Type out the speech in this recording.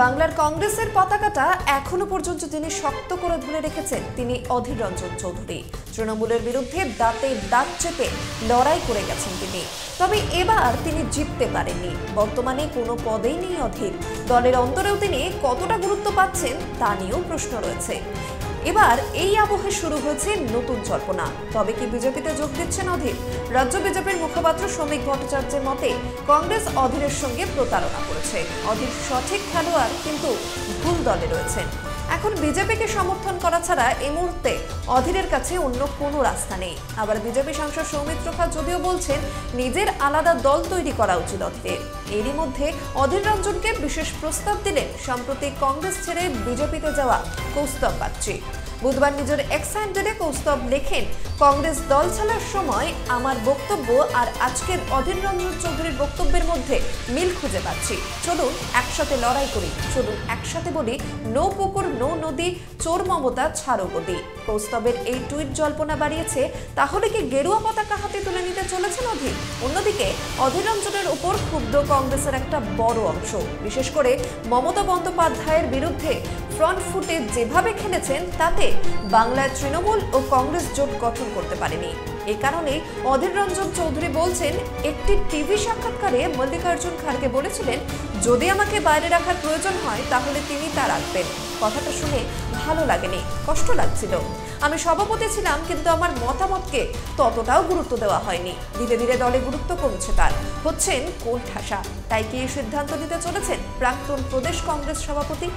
বাংলার কংগ্রেসের পতাকাটা এখনও পর্যন্ত তিনি শক্ত করে ধরে রেখেছেন। তিনি অধীর রঞ্জন চৌধুরী। তৃণমূলের বিরুদ্ধে দাঁতে দাঁত চেপে লড়াই করে গেছেন তিনি। তবে এবার তিনি জিততে পারেননি। বর্তমানে কোনো পদেই নেই অধীর। দলের অন্তরেও তিনি কতটা গুরুত্ব পাচ্ছেন তা নিয়েও প্রশ্ন রয়েছে। এবার এই আবহে শুরু হয়েছে নতুন জল্পনা। তবে কি বিজেপিতে যোগ দিচ্ছেন অধীর? রাজ্য বিজেপির মুখপাত্র শ্রমিক ভট্টাচার্যের মতে, কংগ্রেস অধীরের সঙ্গে প্রতারণা করেছে। অধীর সঠিক খেলোয়াড় কিন্তু ভুল দলে রয়েছেন। এখন বিজেপিকে সমর্থন করা ছাড়া এই মুহূর্তে অধীরের কাছে অন্য কোনো রাস্তা নেই। আবার বিজেপি সাংসদ সৌমিত্র খা যদিও বলছেন, নিজের আলাদা দল তৈরি করা উচিত অধীরের। এরই মধ্যে অধীর রঞ্জনকে বিশেষ প্রস্তাব দিলেন সম্প্রতি কংগ্রেস ছেড়ে বিজেপিতে যাওয়া কৌস্তব বাগচি। বুধবার নিজের এক্স হ্যান্ডেলে কৌস্তব লেখেন, কংগ্রেস দল ছাড়ার সময় আমার বক্তব্য আর আজকের অধীর রঞ্জন চৌধুরীর বক্তব্যের মধ্যে মিল খুঁজে পাচ্ছি। চলুন একসাথে লড়াই করি। চলুন একসাথে বলি, নো পুকুর, নো নদী, চোর মমতা, ছাড়ো গদি। কৌস্তবের এই টুইট জল্পনা বাড়িয়েছে, তাহলে কি গেরুয়া পতাকা হাতে তুলে নিতে চলেছেন অধীর? অন্যদিকে, অধীর রঞ্জনের উপর ক্ষুব্ধ কংগ্রেসের একটা বড় অংশ। বিশেষ করে মমতা বন্দ্যোপাধ্যায়ের বিরুদ্ধে ফ্রন্ট ফুটে যেভাবে খেলেছেন, তাতে বাংলায় তৃণমূল ও কংগ্রেস জোট গঠন করতে পারেনি। এ কারণে অধীর রঞ্জন চৌধুরী বলছেন, একটি টিভি সাক্ষাৎকারে মল্লিকার্জুন খাড়গে বলেছিলেন, যদি আমাকে বাইরে রাখার প্রয়োজন হয়, তাহলে তিনি তা রাখবেন। কথাটা শুনে ভালো লাগেনি, কষ্ট লাগছিল। আমি সভাপতি ছিলাম, কিন্তু আমার মতামতকে ততটাও গুরুত্ব দেওয়া হয়নি। ধীরে ধীরে দলে গুরুত্ব কমছে তার। হচ্ছেন কোন ঠাসা তাই কি এই সিদ্ধান্ত নিতে চলেছেন প্রাক্তন প্রদেশ কংগ্রেস সভাপতি?